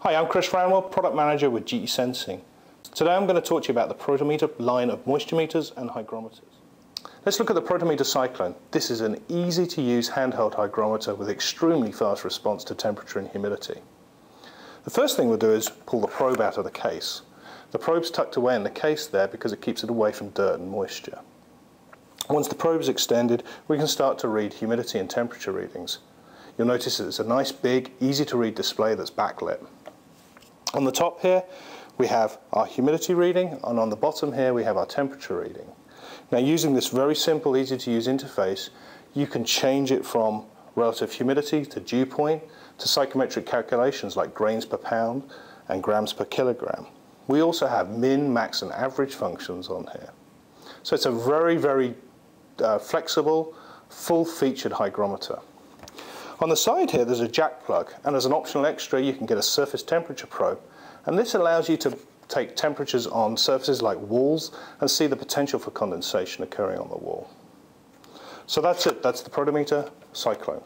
Hi, I'm Chris Ranwell, Product Manager with GE Sensing. Today I'm going to talk to you about the Protimeter line of moisture meters and hygrometers. Let's look at the Protimeter Psyclone. This is an easy to use handheld hygrometer with extremely fast response to temperature and humidity. The first thing we'll do is pull the probe out of the case. The probe's tucked away in the case there because it keeps it away from dirt and moisture. Once the probe is extended, we can start to read humidity and temperature readings. You'll notice it's a nice big, easy to read display that's backlit. On the top here, we have our humidity reading, and on the bottom here, we have our temperature reading. Now, using this very simple, easy to use interface, you can change it from relative humidity to dew point to psychometric calculations like grains per pound and grams per kilogram. We also have min, max, and average functions on here. So it's a very, very uh, flexible, full-featured hygrometer. On the side here, there's a jack plug, and as an optional extra, you can get a surface temperature probe. And this allows you to take temperatures on surfaces like walls and see the potential for condensation occurring on the wall. So that's it, that's the Protimeter Psyclone.